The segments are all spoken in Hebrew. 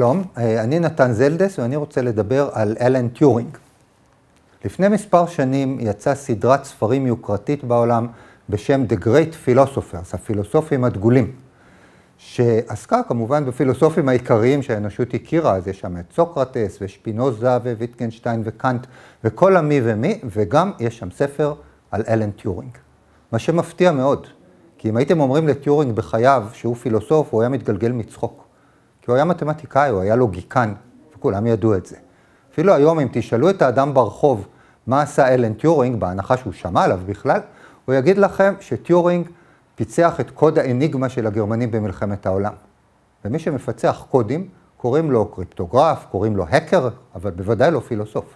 שלום, אני נתן זלדס ואני רוצה לדבר על אלן טיורינג. לפני מספר שנים יצאה סדרת ספרים יוקרתית בעולם בשם The Great Philosophers, הפילוסופים הדגולים, שעסקה כמובן בפילוסופים העיקריים שהאנושות הכירה, אז יש שם את סוקרטס ושפינוזה ויטגנשטיין וקאנט וכל המי ומי, וגם יש שם ספר על אלן טיורינג. מה שמפתיע מאוד, כי אם הייתם אומרים לטיורינג בחייו שהוא פילוסוף, הוא היה מתגלגל מצחוק. כי הוא היה מתמטיקאי, הוא היה לוגיקן, וכולם ידעו את זה. אפילו היום, אם תשאלו את האדם ברחוב מה עשה אלן טיורינג, בהנחה שהוא שמע עליו בכלל, הוא יגיד לכם שטיורינג פיצח את קוד האניגמה של הגרמנים במלחמת העולם. ומי שמפצח קודים, קוראים לו קריפטוגרף, קוראים לו האקר, אבל בוודאי לא פילוסוף.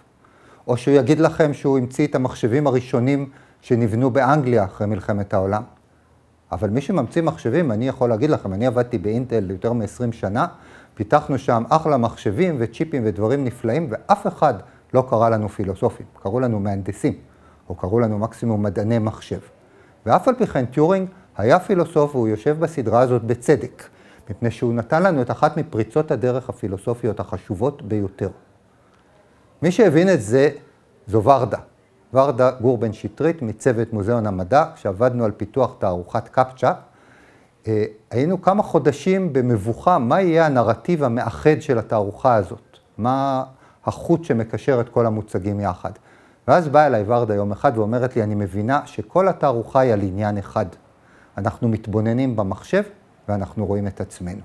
או שהוא יגיד לכם שהוא המציא את המחשבים הראשונים שנבנו באנגליה אחרי מלחמת העולם. אבל מי שממציא מחשבים, אני יכול להגיד לכם, אני עבדתי באינטל יותר מ-20 שנה, פיתחנו שם אחלה מחשבים וצ'יפים ודברים נפלאים, ואף אחד לא קרא לנו פילוסופים, קראו לנו מהנדסים, או קראו לנו מקסימום מדעני מחשב. ואף על פי כן טיורינג היה פילוסוף והוא יושב בסדרה הזאת בצדק, מפני שהוא נתן לנו את אחת מפריצות הדרך הפילוסופיות החשובות ביותר. מי שהבין את זה זו ורדה. ורדה גור בן שטרית מצוות מוזיאון המדע, כשעבדנו על פיתוח תערוכת קפצ'ה. אה, היינו כמה חודשים במבוכה, מה יהיה הנרטיב המאחד של התערוכה הזאת? מה החוט שמקשר את כל המוצגים יחד? ואז באה אליי ורדה יום אחד ואומרת לי, אני מבינה שכל התערוכה היא על עניין אחד. אנחנו מתבוננים במחשב ואנחנו רואים את עצמנו.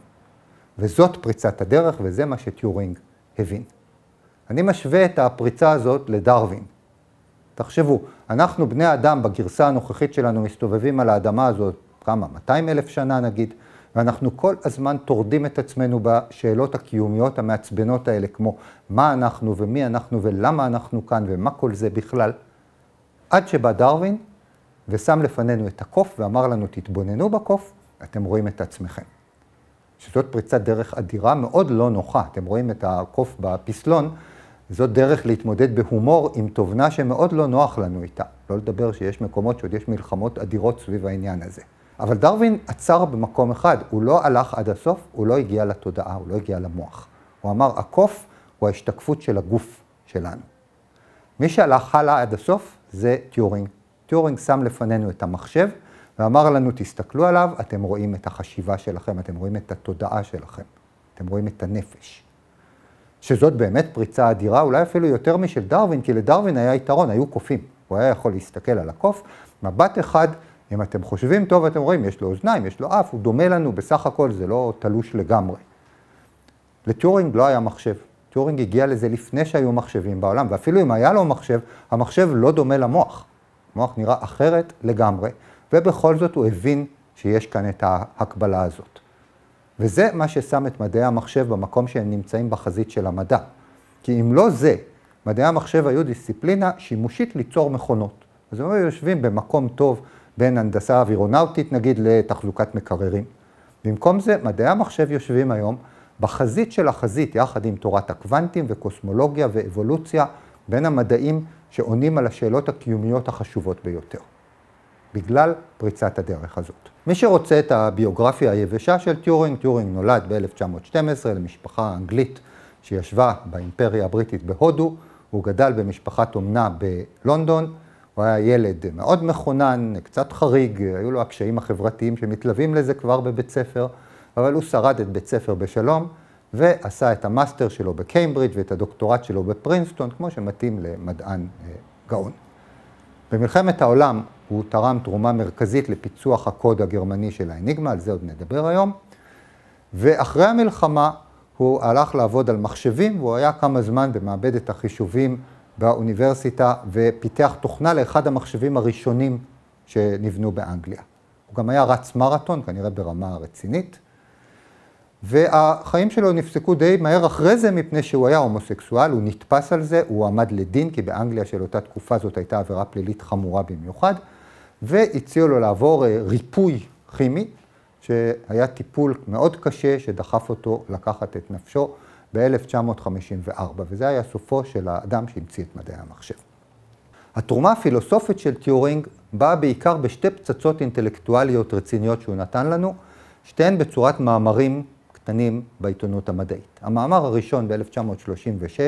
וזאת פריצת הדרך וזה מה שטיורינג הבין. אני משווה את הפריצה הזאת לדרווין. תחשבו, אנחנו בני אדם בגרסה הנוכחית שלנו מסתובבים על האדמה הזאת, כמה? 200 אלף שנה נגיד, ואנחנו כל הזמן טורדים את עצמנו בשאלות הקיומיות המעצבנות האלה, כמו מה אנחנו ומי אנחנו ולמה אנחנו כאן ומה כל זה בכלל. עד שבא דרווין ושם לפנינו את הקוף ואמר לנו, תתבוננו בקוף, אתם רואים את עצמכם. שזאת פריצת דרך אדירה, מאוד לא נוחה. אתם רואים את הקוף בפסלון, זאת דרך להתמודד בהומור עם תובנה שמאוד לא נוח לנו איתה. לא לדבר שיש מקומות שעוד יש מלחמות אדירות סביב העניין הזה. אבל דרווין עצר במקום אחד, הוא לא הלך עד הסוף, הוא לא הגיע לתודעה, הוא לא הגיע למוח. הוא אמר, הקוף הוא ההשתקפות של הגוף שלנו. מי שהלך הלאה עד הסוף זה טיורינג. טיורינג שם לפנינו את המחשב ואמר לנו, תסתכלו עליו, אתם רואים את החשיבה שלכם, אתם רואים את התודעה שלכם, אתם רואים את הנפש. שזאת באמת פריצה אדירה, אולי אפילו יותר משל דרווין, כי לדרווין היה יתרון, היו קופים. הוא היה יכול להסתכל על הקוף, מבט אחד, אם אתם חושבים טוב, אתם רואים, יש לו אוזניים, יש לו אף, הוא דומה לנו, בסך הכל זה לא תלוש לגמרי. לטיורינג לא היה מחשב. טיורינג הגיע לזה לפני שהיו מחשבים בעולם, ואפילו אם היה לו מחשב, המחשב לא דומה למוח. המוח נראה אחרת לגמרי, ובכל זאת הוא הבין שיש כאן את ההקבלה הזאת. וזה מה ששם את מדעי המחשב במקום שהם נמצאים בחזית של המדע. כי אם לא זה, מדעי המחשב היו דיסציפלינה שימושית ליצור מכונות. אז הם היו יושבים במקום טוב בין הנדסה אווירונאוטית, נגיד, לתחזוקת מקררים. במקום זה, מדעי המחשב יושבים היום בחזית של החזית, יחד עם תורת הקוונטים וקוסמולוגיה ואבולוציה, בין המדעים שעונים על השאלות הקיומיות החשובות ביותר. בגלל פריצת הדרך הזאת. מי שרוצה את הביוגרפיה היבשה של טיורינג, טיורינג נולד ב-1912 למשפחה אנגלית שישבה באימפריה הבריטית בהודו, הוא גדל במשפחת אומנה בלונדון, הוא היה ילד מאוד מחונן, קצת חריג, היו לו הקשיים החברתיים שמתלווים לזה כבר בבית ספר, אבל הוא שרד את בית ספר בשלום, ועשה את המאסטר שלו בקיימברידג' ואת הדוקטורט שלו בפרינסטון, כמו שמתאים למדען אה, גאון. במלחמת העולם הוא תרם תרומה מרכזית לפיצוח הקוד הגרמני של האניגמה, על זה עוד נדבר היום. ואחרי המלחמה הוא הלך לעבוד על מחשבים, והוא היה כמה זמן במעבדת החישובים באוניברסיטה, ופיתח תוכנה לאחד המחשבים הראשונים שנבנו באנגליה. הוא גם היה רץ מרתון, כנראה ברמה רצינית. והחיים שלו נפסקו די מהר אחרי זה, מפני שהוא היה הומוסקסואל, הוא נתפס על זה, הוא עמד לדין, כי באנגליה של אותה תקופה זאת הייתה עבירה פלילית חמורה במיוחד, והציעו לו לעבור אה, ריפוי כימי, שהיה טיפול מאוד קשה שדחף אותו לקחת את נפשו ב-1954, וזה היה סופו של האדם שהמציא את מדעי המחשב. התרומה הפילוסופית של טיורינג באה בעיקר בשתי פצצות אינטלקטואליות רציניות שהוא נתן לנו, שתיהן בצורת מאמרים קטנים בעיתונות המדעית. המאמר הראשון ב-1936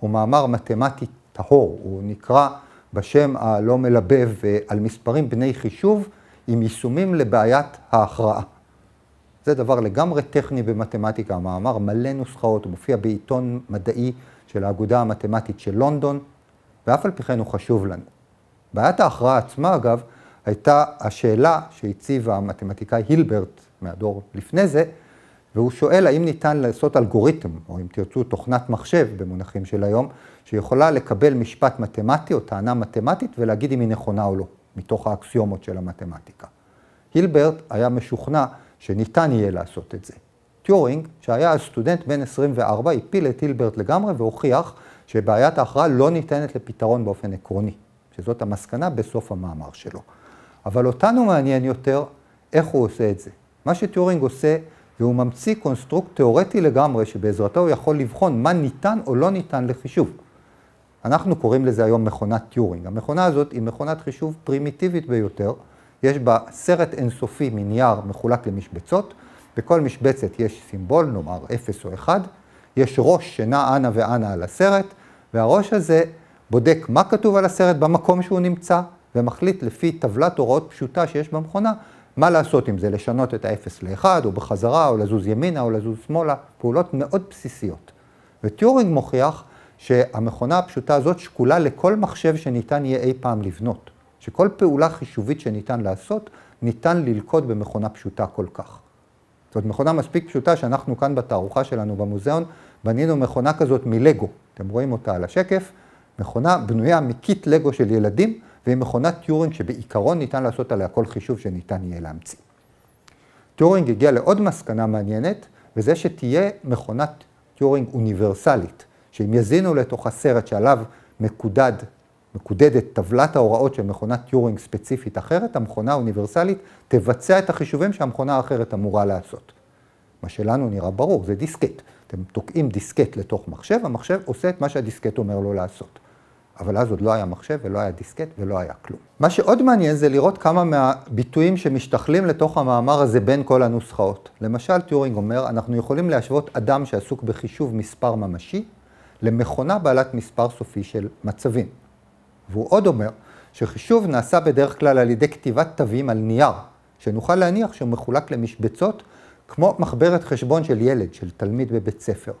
הוא מאמר מתמטי טהור, הוא נקרא בשם הלא מלבב על מספרים בני חישוב עם יישומים לבעיית ההכרעה. זה דבר לגמרי טכני במתמטיקה, המאמר מלא נוסחאות, הוא מופיע בעיתון מדעי של האגודה המתמטית של לונדון, ואף על פי כן הוא חשוב לנו. בעיית ההכרעה עצמה, אגב, הייתה השאלה שהציב המתמטיקאי הילברט מהדור לפני זה, והוא שואל האם ניתן לעשות אלגוריתם, או אם תרצו תוכנת מחשב במונחים של היום, שיכולה לקבל משפט מתמטי או טענה מתמטית ולהגיד אם היא נכונה או לא, מתוך האקסיומות של המתמטיקה. הילברט היה משוכנע שניתן יהיה לעשות את זה. טיורינג, שהיה אז סטודנט בן 24, הפיל את הילברט לגמרי והוכיח שבעיית ההכרעה לא ניתנת לפתרון באופן עקרוני, שזאת המסקנה בסוף המאמר שלו. אבל אותנו מעניין יותר איך הוא עושה את זה. מה שטיורינג עושה, והוא ממציא קונסטרוקט תיאורטי לגמרי, שבעזרתו הוא יכול לבחון מה ניתן או לא ניתן לחישוב. אנחנו קוראים לזה היום מכונת טיורינג. המכונה הזאת היא מכונת חישוב פרימיטיבית ביותר. יש בה סרט אינסופי מנייר מחולק למשבצות. בכל משבצת יש סימבול, נאמר 0 או 1. יש ראש שנע אנה ואנה על הסרט, והראש הזה בודק מה כתוב על הסרט במקום שהוא נמצא, ומחליט לפי טבלת הוראות פשוטה שיש במכונה, מה לעשות עם זה, לשנות את ה-0 ל-1, או בחזרה, או לזוז ימינה, או לזוז שמאלה, פעולות מאוד בסיסיות. וטיורינג מוכיח שהמכונה הפשוטה הזאת שקולה לכל מחשב שניתן יהיה אי פעם לבנות. שכל פעולה חישובית שניתן לעשות, ניתן ללכוד במכונה פשוטה כל כך. זאת מכונה מספיק פשוטה שאנחנו כאן בתערוכה שלנו במוזיאון, בנינו מכונה כזאת מלגו. אתם רואים אותה על השקף, מכונה בנויה מקיט לגו של ילדים, והיא מכונת טיורינג שבעיקרון ניתן לעשות עליה כל חישוב שניתן יהיה להמציא. טיורינג הגיע לעוד מסקנה מעניינת, וזה שתהיה מכונת טיורינג אוניברסלית, שאם יזינו לתוך הסרט שעליו מקודד, מקודדת טבלת ההוראות של מכונת טיורינג ספציפית אחרת, המכונה האוניברסלית תבצע את החישובים שהמכונה האחרת אמורה לעשות. מה שלנו נראה ברור, זה דיסקט. אתם תוקעים דיסקט לתוך מחשב, המחשב עושה את מה שהדיסקט אומר לו לעשות. אבל אז עוד לא היה מחשב ולא היה דיסקט ולא היה כלום. מה שעוד מעניין זה לראות כמה מהביטויים שמשתחלים לתוך המאמר הזה בין כל הנוסחאות. למשל, טיורינג אומר, אנחנו יכולים להשוות אדם שעסוק בחישוב מספר ממשי למכונה בעלת מספר סופי של מצבים. והוא עוד אומר שחישוב נעשה בדרך כלל על ידי כתיבת תווים על נייר, שנוכל להניח שהוא מחולק למשבצות כמו מחברת חשבון של ילד, של תלמיד בבית ספר.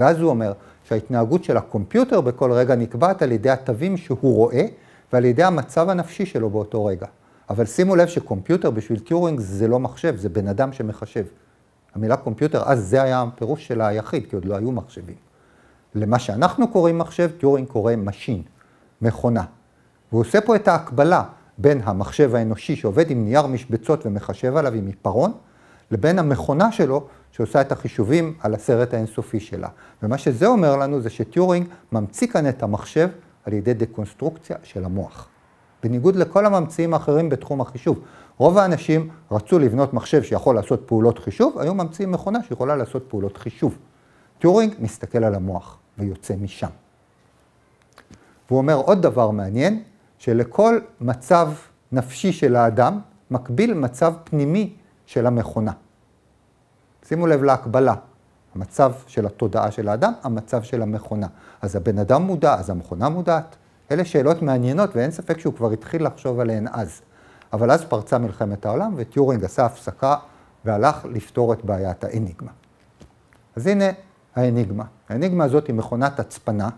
ואז הוא אומר שההתנהגות של ה computer בכל רגע נקבעת על ידי התווים שהוא רואה ועל ידי המצב הנפשי שלו באותו רגע. אבל שימו לב ש computer בשביל טיורינג זה לא מחשב, זה בן אדם שמחשב. המילה computer, אז זה היה הפירוש שלה היחיד, כי עוד לא היו מחשבים. למה שאנחנו קוראים מחשב, טיורינג קורא machine, מכונה. והוא עושה פה את ההקבלה בין המחשב האנושי שעובד עם נייר משבצות ומחשב עליו עם עיפרון, לבין המכונה שלו שעושה את החישובים על הסרט האינסופי שלה. ומה שזה אומר לנו זה שטיורינג ממציא כאן את המחשב על ידי דקונסטרוקציה של המוח. בניגוד לכל הממציאים האחרים בתחום החישוב. רוב האנשים רצו לבנות מחשב שיכול לעשות פעולות חישוב, היו ממציאים מכונה שיכולה לעשות פעולות חישוב. טיורינג מסתכל על המוח ויוצא משם. והוא אומר עוד דבר מעניין, שלכל מצב נפשי של האדם מקביל מצב פנימי של המכונה. שימו לב להקבלה, המצב של התודעה של האדם, המצב של המכונה. אז הבן אדם מודע, אז המכונה מודעת. אלה שאלות מעניינות ואין ספק שהוא כבר התחיל לחשוב עליהן אז. אבל אז פרצה מלחמת העולם וטיורינג עשה הפסקה והלך לפתור את בעיית האניגמה. אז הנה האניגמה. האניגמה הזאת היא מכונת הצפנה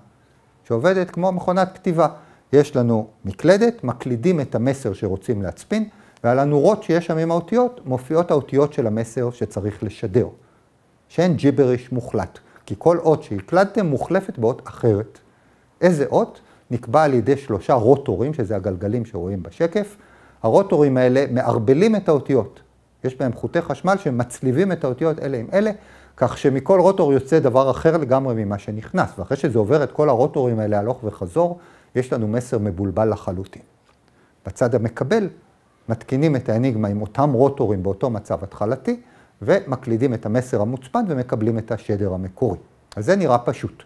שעובדת כמו מכונת כתיבה. יש לנו מקלדת, מקלידים את המסר שרוצים להצפין, ועל הנורות שיש שם עם האותיות, מופיעות האותיות של המסר שצריך לשדר, שהן ג'יבריש מוחלט, כי כל אות שהקלדתם מוחלפת באות אחרת. איזה אות? נקבע על ידי שלושה רוטורים, שזה הגלגלים שרואים בשקף. הרוטורים האלה מערבלים את האותיות. יש בהם חוטי חשמל שמצליבים את האותיות אלה עם אלה, כך שמכל רוטור יוצא דבר אחר לגמרי ממה שנכנס. ואחרי שזה עובר את כל הרוטורים האלה הלוך וחזור, יש לנו מסר מבולבל לחלוטין. בצד המקבל מתקינים את האניגמה עם אותם רוטורים באותו מצב התחלתי, ומקלידים את המסר המוצפן ומקבלים את השדר המקורי. אז זה נראה פשוט.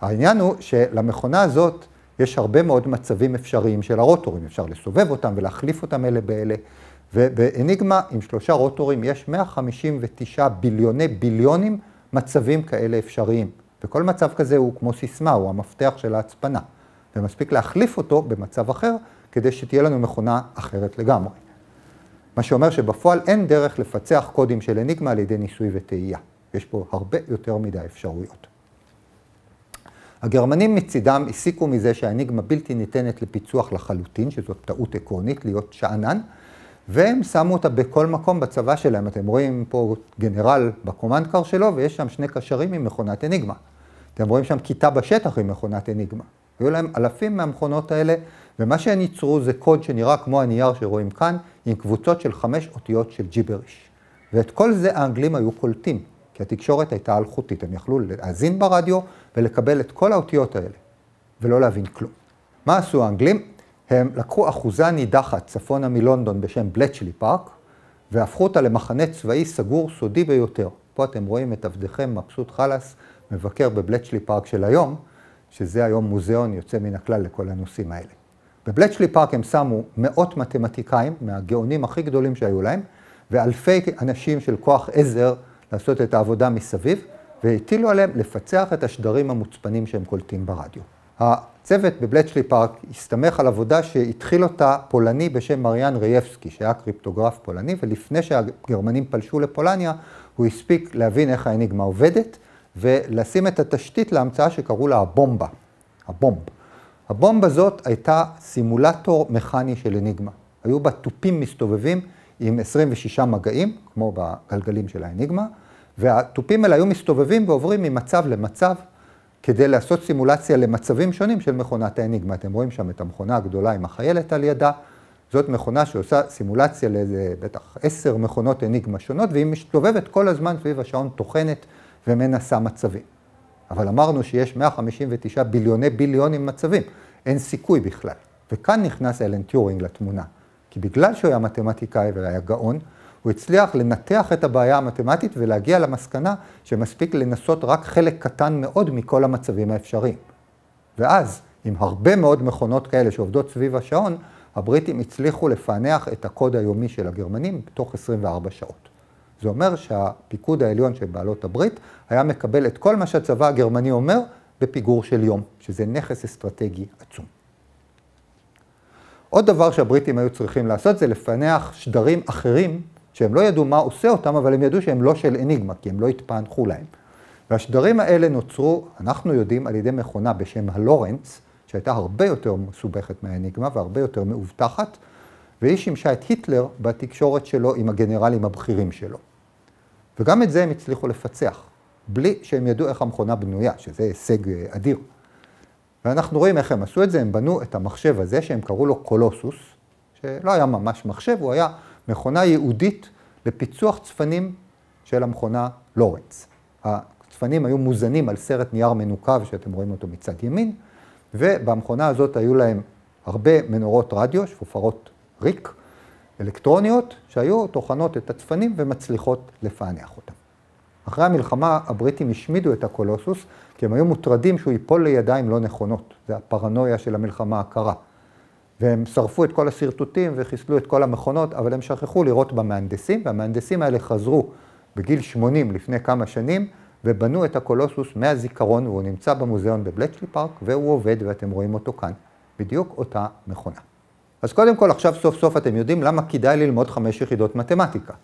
העניין הוא שלמכונה הזאת יש הרבה מאוד מצבים אפשריים של הרוטורים. אפשר לסובב אותם ולהחליף אותם אלה באלה, ובאניגמה עם שלושה רוטורים יש 159 ביליוני ביליונים מצבים כאלה אפשריים. וכל מצב כזה הוא כמו סיסמה, הוא המפתח של ההצפנה. ומספיק להחליף אותו במצב אחר, כדי שתהיה לנו מכונה אחרת לגמרי. מה שאומר שבפועל אין דרך לפצח קודים של אניגמה על ידי ניסוי וטעייה. יש פה הרבה יותר מדי אפשרויות. הגרמנים מצידם הסיקו מזה שהאניגמה בלתי ניתנת לפיצוח לחלוטין, שזאת טעות עקרונית להיות שאנן, והם שמו אותה בכל מקום בצבא שלהם. אתם רואים פה גנרל בקומנדקר שלו, ויש שם שני קשרים עם מכונת אניגמה. אתם רואים שם כיתה בשטח עם מכונת אניגמה. היו להם אלפים מהמכונות האלה, ומה שהן ייצרו זה קוד שנראה כמו הנייר שרואים כאן, עם קבוצות של חמש אותיות של ג'יבריש. ואת כל זה האנגלים היו קולטים, כי התקשורת הייתה אלחוטית. הם יכלו להאזין ברדיו ולקבל את כל האותיות האלה, ולא להבין כלום. מה עשו האנגלים? הם לקחו אחוזה נידחת צפונה מלונדון בשם בלצ'לי פארק, והפכו אותה למחנה צבאי סגור סודי ביותר. פה אתם רואים את עבדכם מבסוט חלאס, מבקר בבלצ'לי פארק של היום, שזה היום מוזיאון יוצא מן הכלל לכל הנושאים האלה. בבלצ'לי פארק הם שמו מאות מתמטיקאים, מהגאונים הכי גדולים שהיו להם, ואלפי אנשים של כוח עזר לעשות את העבודה מסביב, והטילו עליהם לפצח את השדרים המוצפנים שהם קולטים ברדיו. הצוות בבלצ'לי פארק הסתמך על עבודה שהתחיל אותה פולני בשם מריאן רייבסקי, שהיה קריפטוגרף פולני, ולפני שהגרמנים פלשו לפולניה, הוא הספיק להבין איך האניגמה עובדת, ולשים את התשתית להמצאה שקראו לה הבומבה, הבומב. הבומב הזאת הייתה סימולטור מכני של אניגמה. היו בה תופים מסתובבים עם 26 מגעים, כמו בגלגלים של האניגמה, והתופים האלה היו מסתובבים ועוברים ממצב למצב כדי לעשות סימולציה למצבים שונים של מכונת האניגמה. אתם רואים שם את המכונה הגדולה עם החיילת על ידה. זאת מכונה שעושה סימולציה לאיזה בטח עשר מכונות אניגמה שונות, והיא מסתובבת כל הזמן סביב השעון, טוחנת ומנסה מצבים. אבל אמרנו שיש 159 ביליוני ביליונים מצבים, אין סיכוי בכלל. וכאן נכנס אלן טיורינג לתמונה. כי בגלל שהוא היה מתמטיקאי והיה גאון, הוא הצליח לנתח את הבעיה המתמטית ולהגיע למסקנה שמספיק לנסות רק חלק קטן מאוד מכל המצבים האפשריים. ואז, עם הרבה מאוד מכונות כאלה שעובדות סביב השעון, הבריטים הצליחו לפענח את הקוד היומי של הגרמנים בתוך 24 שעות. זה אומר שהפיקוד העליון של בעלות הברית היה מקבל את כל מה שהצבא הגרמני אומר בפיגור של יום, שזה נכס אסטרטגי עצום. עוד דבר שהבריטים היו צריכים לעשות זה לפענח שדרים אחרים שהם לא ידעו מה עושה אותם, אבל הם ידעו שהם לא של אניגמה, כי הם לא התפענחו להם. והשדרים האלה נוצרו, אנחנו יודעים, על ידי מכונה בשם הלורנץ, שהייתה הרבה יותר מסובכת מהאניגמה והרבה יותר מאובטחת, והיא שימשה את היטלר בתקשורת שלו עם הגנרלים הבכירים שלו. וגם את זה הם הצליחו לפצח, בלי שהם ידעו איך המכונה בנויה, שזה הישג אה, אדיר. ואנחנו רואים איך הם עשו את זה, הם בנו את המחשב הזה שהם קראו לו קולוסוס, שלא היה ממש מחשב, הוא היה מכונה ייעודית לפיצוח צפנים של המכונה לורנץ. הצפנים היו מוזנים על סרט נייר מנוקב שאתם רואים אותו מצד ימין, ובמכונה הזאת היו להם הרבה מנורות רדיו, שפופרות ריק, אלקטרוניות, שהיו טוחנות את הצפנים ומצליחות לפענח אותם. אחרי המלחמה הבריטים השמידו את הקולוסוס, כי הם היו מוטרדים שהוא ייפול לידיים לא נכונות. זה הפרנויה של המלחמה הקרה. והם שרפו את כל השרטוטים וחיסלו את כל המכונות, אבל הם שכחו לראות במהנדסים, והמהנדסים האלה חזרו בגיל 80 לפני כמה שנים, ובנו את הקולוסוס מהזיכרון, והוא נמצא במוזיאון בבלצ'לי פארק, והוא עובד, ואתם רואים אותו כאן. בדיוק אותה מכונה. אז קודם כל, עכשיו סוף סוף אתם יודעים למה כדאי ללמוד חמש יחידות מתמטיקה.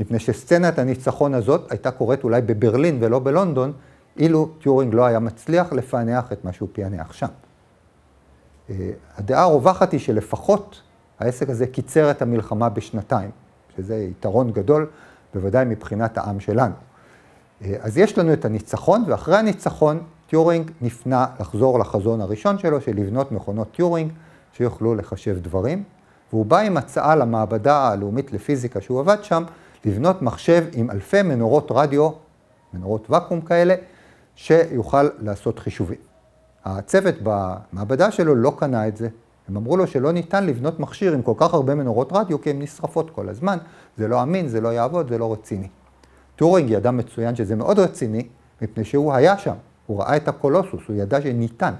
מפני שסצנת הניצחון הזאת הייתה קורית אולי בברלין ולא בלונדון, אילו טיורינג לא היה מצליח לפענח את מה שהוא פענח שם. אה, הדעה הרווחת היא שלפחות העסק הזה קיצר את המלחמה בשנתיים, שזה יתרון גדול, בוודאי מבחינת העם שלנו. אה, אז יש לנו את הניצחון, ואחרי הניצחון טיורינג נפנה לחזור לחזון הראשון שלו, של לבנות מכונות טיורינג שיוכלו לחשב דברים, והוא בא עם הצעה למעבדה הלאומית לפיזיקה שהוא עבד שם, לבנות מחשב עם אלפי מנורות רדיו, מנורות ואקום כאלה, שיוכל לעשות חישובים. הצוות במעבדה שלו לא קנה את זה. הם אמרו לו שלא ניתן לבנות מכשיר עם כל כך הרבה מנורות רדיו, כי הן נשרפות כל הזמן, זה לא אמין, זה לא יעבוד, זה לא רציני. טורינג ידע מצוין שזה מאוד רציני, מפני שהוא היה שם, הוא ראה את הקולוסוס, הוא ידע שניתן,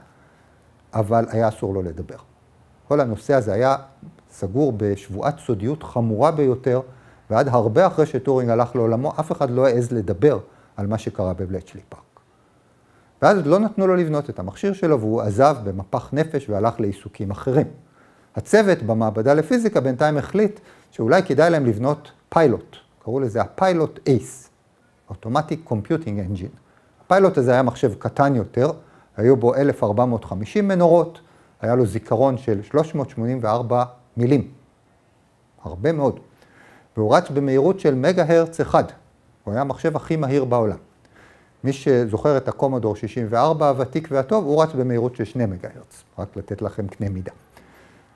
אבל היה אסור לו לדבר. כל הנושא הזה היה סגור בשבועת סודיות חמורה ביותר, ועד הרבה אחרי שטורינג הלך לעולמו, אף אחד לא העז לדבר על מה שקרה בבלצ'לי פארק. ואז לא נתנו לו לבנות את המכשיר שלו, והוא עזב במפח נפש והלך לעיסוקים אחרים. הצוות במעבדה לפיזיקה בינתיים החליט שאולי כדאי להם לבנות פיילוט, קראו לזה ה Pilot ACE, Automatic Computing Engine. הפיילוט הזה היה מחשב קטן יותר, היו בו 1,450 מנורות, היה לו זיכרון של 384 מילים. הרבה מאוד. והוא רץ במהירות של מגה הרץ אחד. הוא היה המחשב הכי מהיר בעולם. מי שזוכר את הקומודור 64 הוותיק והטוב, הוא רץ במהירות של 2 מגה הרץ, רק לתת לכם קנה מידה.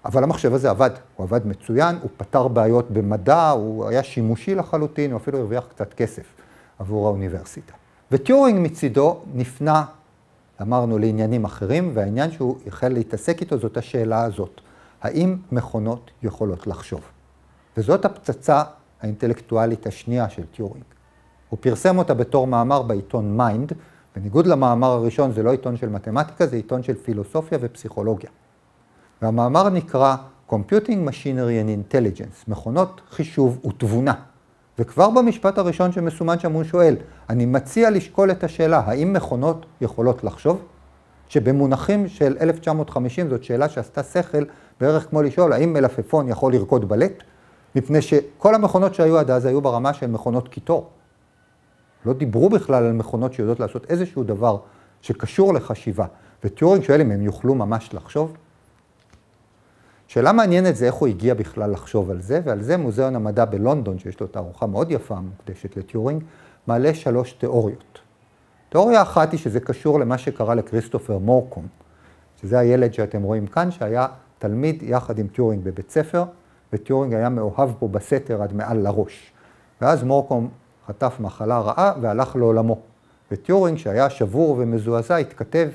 אבל המחשב הזה עבד, הוא עבד מצוין, הוא פתר בעיות במדע, הוא היה שימושי לחלוטין, הוא אפילו הרוויח קצת כסף עבור האוניברסיטה. וטיורינג מצידו נפנה, אמרנו, לעניינים אחרים, והעניין שהוא החל להתעסק איתו זאת השאלה הזאת, האם מכונות יכולות לחשוב? וזאת הפצצה האינטלקטואלית השנייה של טיורינג. הוא פרסם אותה בתור מאמר בעיתון Mind, בניגוד למאמר הראשון, זה לא עיתון של מתמטיקה, זה עיתון של פילוסופיה ופסיכולוגיה. והמאמר נקרא Computing Machinery and Intelligence, מכונות חישוב ותבונה. וכבר במשפט הראשון שמסומן שם הוא שואל, אני מציע לשקול את השאלה, האם מכונות יכולות לחשוב? שבמונחים של 1950 זאת שאלה שעשתה שכל בערך כמו לשאול, האם מלפפון יכול לרקוד בלט? מפני שכל המכונות שהיו עד אז היו ברמה של מכונות קיטור. לא דיברו בכלל על מכונות שיודעות לעשות איזשהו דבר שקשור לחשיבה. וטיורינג שואל אם הם יוכלו ממש לחשוב. שאלה מעניינת זה איך הוא הגיע בכלל לחשוב על זה, ועל זה מוזיאון המדע בלונדון, שיש לו תערוכה מאוד יפה מוקדשת לטיורינג, מעלה שלוש תיאוריות. תיאוריה אחת היא שזה קשור למה שקרה לכריסטופר מורקום, שזה הילד שאתם רואים כאן, שהיה תלמיד יחד עם טיורינג בבית ספר, וטיורינג היה מאוהב בו בסתר עד מעל לראש. ואז מורקום חטף מחלה רעה והלך לעולמו. וטיורינג, שהיה שבור ומזועזע, התכתב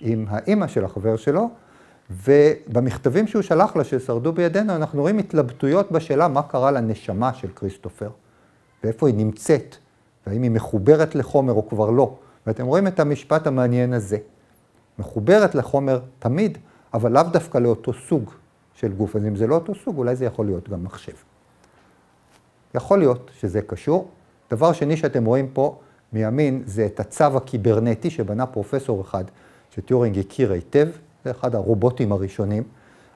עם האימא של החבר שלו, ובמכתבים שהוא שלח לה, ששרדו בידינו, אנחנו רואים התלבטויות בשאלה מה קרה לנשמה של כריסטופר, ואיפה היא נמצאת, והאם היא מחוברת לחומר או כבר לא. ואתם רואים את המשפט המעניין הזה. מחוברת לחומר תמיד, אבל לאו דווקא לאותו סוג של גוף. אז אם זה לא אותו סוג, אולי זה יכול להיות גם מחשב. יכול להיות שזה קשור. דבר שני שאתם רואים פה מימין, זה את הצו הקיברנטי שבנה פרופסור אחד, שטיורינג הכיר היטב, זה אחד הרובוטים הראשונים.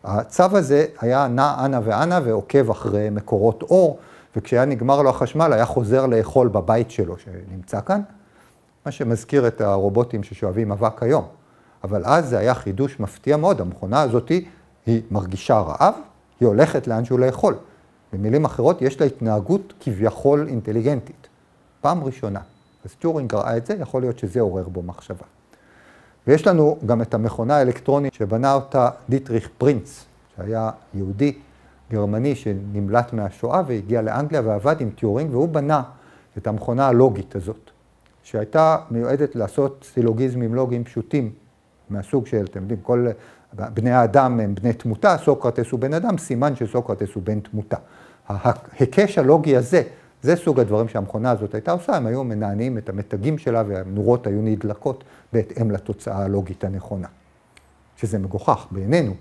הצו הזה היה נע אנה ואנה ועוקב אחרי מקורות אור, וכשהיה נגמר לו החשמל היה חוזר לאכול בבית שלו שנמצא כאן, מה שמזכיר את הרובוטים ששואבים אבק היום. אבל אז זה היה חידוש מפתיע מאוד, המכונה הזאת היא מרגישה רעב, היא הולכת לאנשהו לאכול. במילים אחרות, יש לה התנהגות כביכול אינטליגנטית. פעם ראשונה. אז טורינג ראה את זה, יכול להיות שזה עורר בו מחשבה. ויש לנו גם את המכונה האלקטרונית שבנה אותה דיטריך פרינץ, שהיה יהודי גרמני שנמלט מהשואה והגיע לאנגליה ועבד עם טיורינג, והוא בנה את המכונה הלוגית הזאת, שהייתה מיועדת לעשות סילוגיזמים לוגיים פשוטים, מהסוג של, אתם יודעים, כל בני האדם הם בני תמותה, סוקרטס הוא בן אדם, סימן שסוקרטס הוא בן תמותה. ההיקש הלוגי הזה, זה סוג הדברים שהמכונה הזאת הייתה עושה, הם היו מנענעים את המתגים שלה והנורות היו נדלקות בהתאם לתוצאה הלוגית הנכונה. שזה מגוחך בעינינו,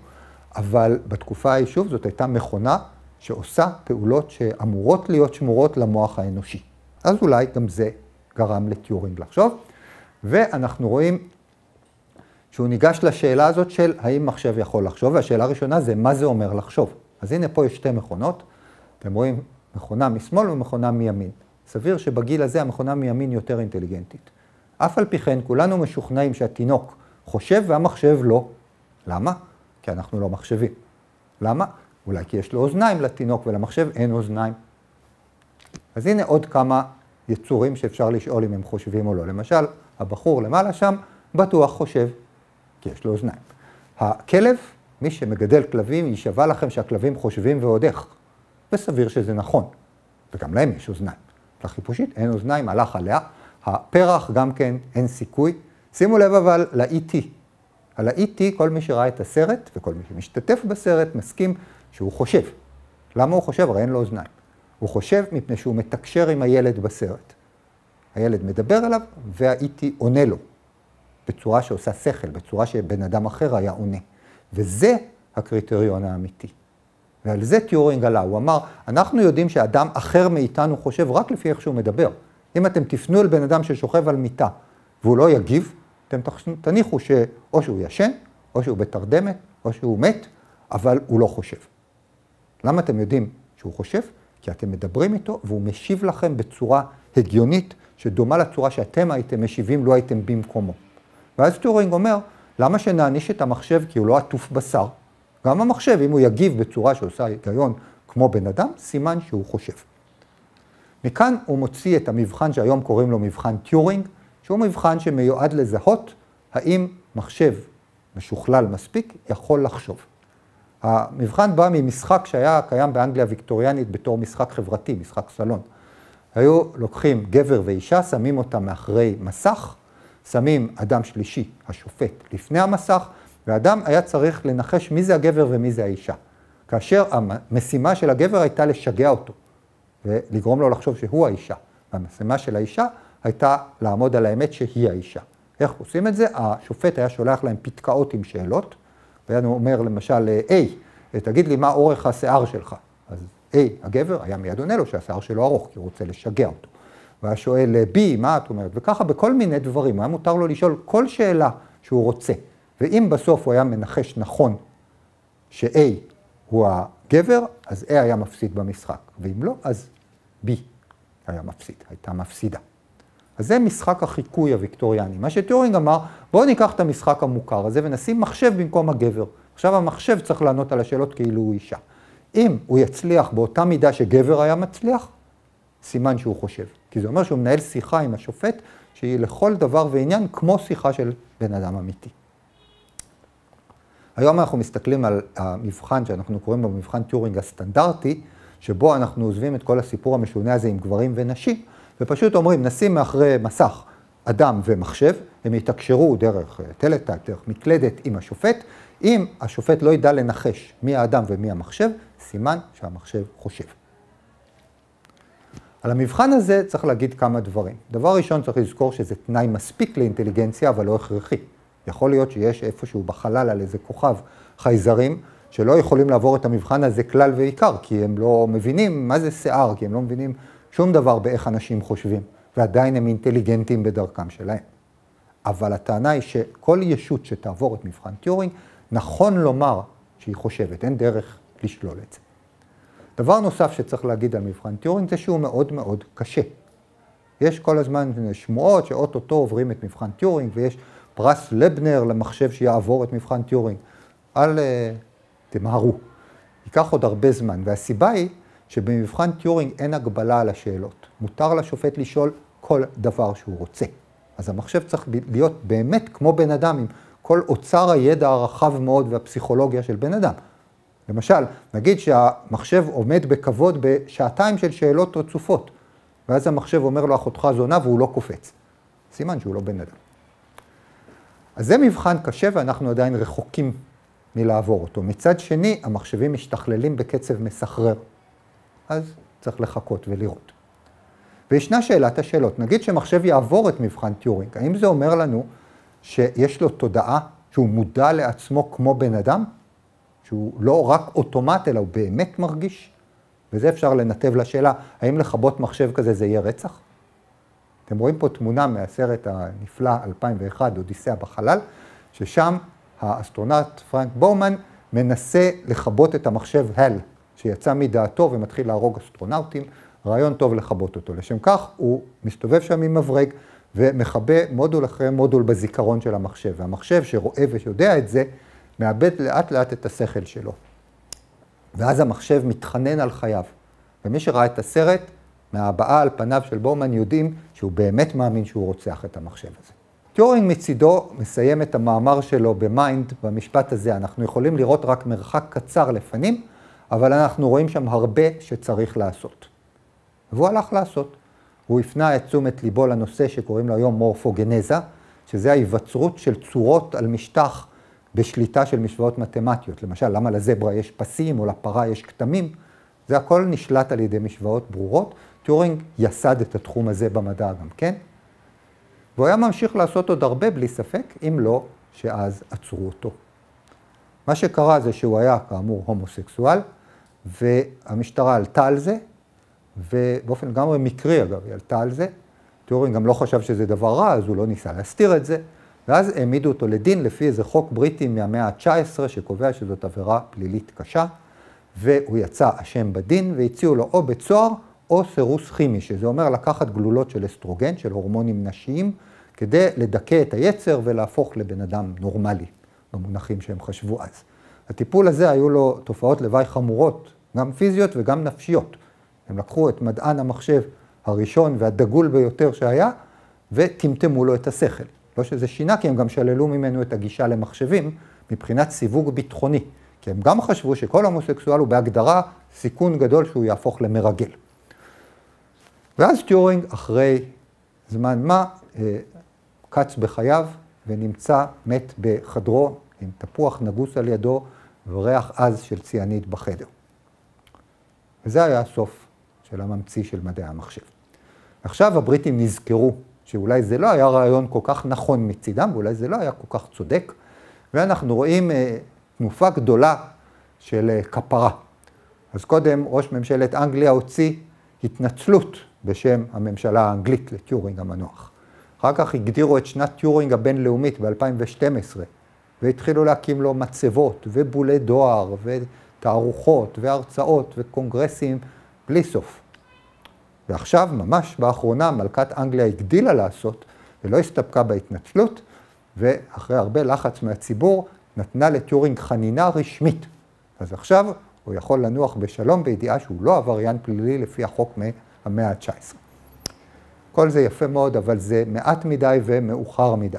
אבל בתקופה ההיא, שוב, זאת הייתה מכונה שעושה פעולות שאמורות להיות שמורות למוח האנושי. אז אולי גם זה גרם לטיורינג לחשוב. ואנחנו רואים שהוא ניגש לשאלה הזאת של האם מחשב יכול לחשוב, והשאלה הראשונה זה מה זה אומר לחשוב. אז הנה פה יש שתי מכונות, אתם רואים מכונה משמאל ומכונה מימין. סביר שבגיל הזה המכונה מימין יותר אינטליגנטית. אף על פי כן, כולנו משוכנעים שהתינוק חושב והמחשב לא. למה? כי אנחנו לא מחשבים. למה? אולי כי יש לו אוזניים לתינוק ולמחשב אין אוזניים. אז הנה עוד כמה יצורים שאפשר לשאול אם הם חושבים או לא. למשל, הבחור למעלה שם בטוח חושב, כי יש לו אוזניים. הכלב, מי שמגדל כלבים, יישבע לכם שהכלבים חושבים ועוד איך. וסביר שזה נכון. וגם להם יש אוזניים. לחיפושית אין אוזניים, הלך עליה. הפרח גם כן אין סיכוי. שימו לב אבל ל-ET. על ה-ET כל מי שראה את הסרט וכל מי שמשתתף בסרט מסכים שהוא חושב. למה הוא חושב? הרי אין לו אוזניים. הוא חושב מפני שהוא מתקשר עם הילד בסרט. הילד מדבר אליו וה-ET עונה לו. בצורה שעושה שכל, בצורה שבן אדם אחר היה עונה. וזה הקריטריון האמיתי. ועל זה טיורינג עלה. הוא אמר, אנחנו יודעים שאדם אחר מאיתנו חושב רק לפי איך שהוא מדבר. אם אתם תפנו אל בן אדם ששוכב על מיטה והוא לא יגיב, אתם תניחו שאו שהוא ישן, או שהוא בתרדמת, או שהוא מת, אבל הוא לא חושב. למה אתם יודעים שהוא חושב? כי אתם מדברים איתו והוא משיב לכם בצורה הגיונית, שדומה לצורה שאתם הייתם משיבים לו לו הייתם במקומו. ואז טורינג אומר, למה שנעניש את המחשב כי הוא לא עטוף בשר? גם המחשב, אם הוא יגיב בצורה שעושה היגיון כמו בן אדם, סימן שהוא חושב. מכאן הוא מוציא את המבחן שהיום קוראים לו מבחן טיורינג, שהוא מבחן שמיועד לזהות האם מחשב משוכלל מספיק יכול לחשוב. המבחן בא ממשחק שהיה קיים באנגליה הוויקטוריאנית בתור משחק חברתי, משחק סלון. היו לוקחים גבר ואישה, שמים אותם מאחרי מסך, שמים אדם שלישי, השופט, לפני המסך, ואדם היה צריך לנחש מי זה הגבר ומי זה האישה. כאשר המשימה של הגבר הייתה לשגע אותו ולגרום לו לחשוב שהוא האישה, והמשימה של האישה הייתה לעמוד על האמת שהיא האישה. איך עושים את זה? השופט היה שולח להם פתקאות עם שאלות, והיה אומר למשל, היי, תגיד לי מה אורך השיער שלך. אז A, הגבר, היה מיד עונה לו שהשיער שלו ארוך, כי הוא רוצה לשגע אותו. והיה שואל B, מה את אומרת? וככה בכל מיני דברים, היה מותר לו לשאול כל שאלה שהוא רוצה. ואם בסוף הוא היה מנחש נכון ש-A הוא הגבר, אז A היה מפסיד במשחק, ואם לא, אז B היה מפסיד, הייתה מפסידה. אז זה משחק החיקוי הוויקטוריאני. מה שטיורינג אמר, בואו ניקח את המשחק המוכר הזה ונשים מחשב במקום הגבר. עכשיו המחשב צריך לענות על השאלות כאילו הוא אישה. אם הוא יצליח באותה מידה שגבר היה מצליח, סימן שהוא חושב. כי זה אומר שהוא מנהל שיחה עם השופט, שהיא לכל דבר ועניין כמו שיחה של בן אדם אמיתי. היום אנחנו מסתכלים על המבחן שאנחנו קוראים לו מבחן טיורינג הסטנדרטי, שבו אנחנו עוזבים את כל הסיפור המשונה הזה עם גברים ונשים, ופשוט אומרים, נשים מאחרי מסך אדם ומחשב, הם יתקשרו דרך אה, טלטייפ, דרך מקלדת עם השופט. אם השופט לא ידע לנחש מי האדם ומי המחשב, סימן שהמחשב חושב. על המבחן הזה צריך להגיד כמה דברים. דבר ראשון, צריך לזכור שזה תנאי מספיק לאינטליגנציה, אבל לא הכרחי. יכול להיות שיש איפשהו בחלל על איזה כוכב חייזרים, שלא יכולים לעבור את המבחן הזה כלל ועיקר, כי הם לא מבינים מה זה שיער, כי הם לא מבינים שום דבר באיך אנשים חושבים, ועדיין הם אינטליגנטים בדרכם שלהם. אבל הטענה היא שכל ישות שתעבור את מבחן טיורינג, נכון לומר שהיא חושבת, אין דרך לשלול את זה. דבר נוסף שצריך להגיד על מבחן טיורינג זה שהוא מאוד מאוד קשה. יש כל הזמן שמועות שאו-טו-טו עוברים את מבחן טיורינג ויש פרס לבנר למחשב שיעבור את מבחן טיורינג. אל אה, תמהרו, ייקח עוד הרבה זמן, והסיבה היא שבמבחן טיורינג אין הגבלה על השאלות. מותר לשופט לשאול כל דבר שהוא רוצה. אז המחשב צריך להיות באמת כמו בן אדם, עם כל אוצר הידע הרחב מאוד והפסיכולוגיה של בן אדם. למשל, נגיד שהמחשב עומד בכבוד בשעתיים של שאלות רצופות, ואז המחשב אומר לו, אחותך זונה, והוא לא קופץ. סימן שהוא לא בן אדם. אז זה מבחן קשה ואנחנו עדיין רחוקים מלעבור אותו. מצד שני, המחשבים משתכללים בקצב מסחרר. אז צריך לחכות ולראות. וישנה שאלת השאלות. נגיד שמחשב יעבור את מבחן טיורינג, האם זה אומר לנו שיש לו תודעה, שהוא מודע לעצמו כמו בן אדם? שהוא לא רק אוטומט, אלא הוא באמת מרגיש? וזה אפשר לנתב לשאלה, האם לכבות מחשב כזה זה יהיה רצח? אתם רואים פה תמונה מהסרט הנפלא 2001, אודיסאה בחלל, ששם האסטרונאוט פרנק בורמן מנסה לכבות את המחשב הל, שיצא מדעתו ומתחיל להרוג אסטרונאוטים, רעיון טוב לכבות אותו. לשם כך הוא מסתובב שם עם מברג ומכבה מודול אחרי מודול בזיכרון של המחשב. והמחשב שרואה ויודע את זה, מאבד לאט לאט את השכל שלו. ואז המחשב מתחנן על חייו. ומי שראה את הסרט, מהבעה על פניו של בורמן יודעים שהוא באמת מאמין שהוא רוצח את המחשב הזה. טיורינג מצידו מסיים את המאמר שלו ב Mind במשפט הזה, אנחנו יכולים לראות רק מרחק קצר לפנים, אבל אנחנו רואים שם הרבה שצריך לעשות. והוא הלך לעשות. הוא הפנה את תשומת ליבו לנושא שקוראים לו היום מורפוגנזה, שזה ההיווצרות של צורות על משטח בשליטה של משוואות מתמטיות. למשל, למה לזברה יש פסים או לפרה יש כתמים? זה הכל נשלט על ידי משוואות ברורות. טיורינג יסד את התחום הזה במדע גם כן. והוא היה ממשיך לעשות עוד הרבה בלי ספק, אם לא שאז עצרו אותו. מה שקרה זה שהוא היה כאמור הומוסקסואל, והמשטרה עלתה על זה, ובאופן לגמרי מקרי אגב, היא עלתה על זה. טיורינג גם לא חשב שזה דבר רע, אז הוא לא ניסה להסתיר את זה, ואז העמידו אותו לדין לפי איזה חוק בריטי מהמאה ה-19, שקובע שזאת עבירה פלילית קשה, והוא יצא אשם בדין, והציעו לו או בית סוהר או סירוס כימי, שזה אומר לקחת גלולות של אסטרוגן, של הורמונים נשיים, כדי לדכא את היצר ולהפוך לבן אדם נורמלי, במונחים שהם חשבו אז. הטיפול הזה היו לו תופעות לוואי חמורות, גם פיזיות וגם נפשיות. הם לקחו את מדען המחשב הראשון והדגול ביותר שהיה, וטמטמו לו את השכל. לא שזה שינה, כי הם גם שללו ממנו את הגישה למחשבים, מבחינת סיווג ביטחוני. כי הם גם חשבו שכל הומוסקסואל הוא בהגדרה סיכון גדול שהוא יהפוך למרגל. ואז טיורינג, אחרי זמן מה, אה, קץ בחייו ונמצא מת בחדרו עם תפוח נגוס על ידו וריח עז של ציאנית בחדר. וזה היה הסוף של הממציא של מדעי המחשב. עכשיו הבריטים נזכרו שאולי זה לא היה רעיון כל כך נכון מצידם, ואולי זה לא היה כל כך צודק, ואנחנו רואים אה, תנופה גדולה של אה, כפרה. אז קודם ראש ממשלת אנגליה הוציא התנצלות בשם הממשלה האנגלית לטיורינג המנוח. אחר כך הגדירו את שנת טיורינג הבינלאומית ב-2012, והתחילו להקים לו מצבות ובולי דואר ותערוכות והרצאות וקונגרסים בלי סוף. ועכשיו, ממש באחרונה, מלכת אנגליה הגדילה לעשות, ולא הסתפקה בהתנצלות, ואחרי הרבה לחץ מהציבור, נתנה לטיורינג חנינה רשמית. אז עכשיו הוא יכול לנוח בשלום בידיעה שהוא לא עבריין פלילי לפי החוק מהמאה ה-19. כל זה יפה מאוד, אבל זה מעט מדי ומאוחר מדי.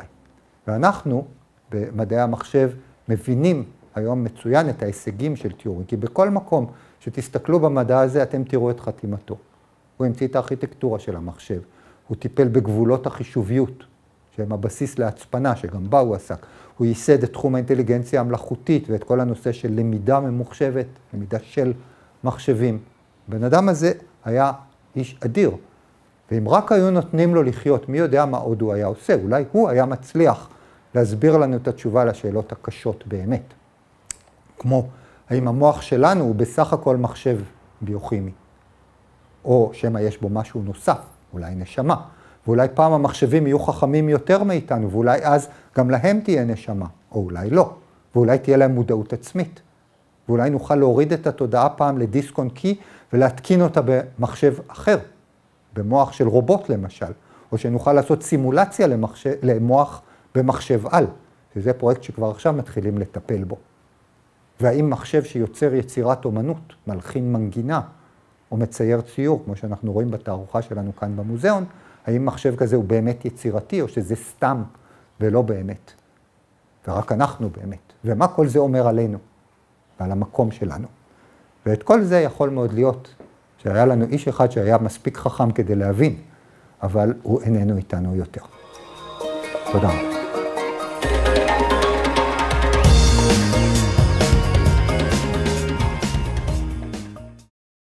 ואנחנו, במדעי המחשב, מבינים היום מצוין את ההישגים של טיורינג, כי בכל מקום שתסתכלו במדע הזה, אתם תראו את חתימתו. הוא המציא את הארכיטקטורה של המחשב, הוא טיפל בגבולות החישוביות, שהם הבסיס להצפנה, שגם בה הוא עסק. הוא ייסד את תחום האינטליגנציה המלאכותית ואת כל הנושא של למידה ממוחשבת, למידה של מחשבים. הבן אדם הזה היה איש אדיר, ואם רק היו נותנים לו לחיות, מי יודע מה עוד הוא היה עושה, אולי הוא היה מצליח להסביר לנו את התשובה לשאלות הקשות באמת. כמו, האם המוח שלנו הוא בסך הכל מחשב ביוכימי, או שמא יש בו משהו נוסף, אולי נשמה, ואולי פעם המחשבים יהיו חכמים יותר מאיתנו, ואולי אז גם להם תהיה נשמה, או אולי לא, ואולי תהיה להם מודעות עצמית. ואולי נוכל להוריד את התודעה פעם לדיסק און קי ולהתקין אותה במחשב אחר, במוח של רובוט למשל, או שנוכל לעשות סימולציה למחשב, למוח במחשב על, שזה פרויקט שכבר עכשיו מתחילים לטפל בו. והאם מחשב שיוצר יצירת אומנות, מלחין מנגינה, או מצייר ציור, כמו שאנחנו רואים בתערוכה שלנו כאן במוזיאון, האם מחשב כזה הוא באמת יצירתי, או שזה סתם ולא באמת. ורק אנחנו באמת. ומה כל זה אומר עלינו ועל המקום שלנו. ואת כל זה יכול מאוד להיות שהיה לנו איש אחד שהיה מספיק חכם כדי להבין, אבל הוא איננו איתנו יותר. תודה רבה.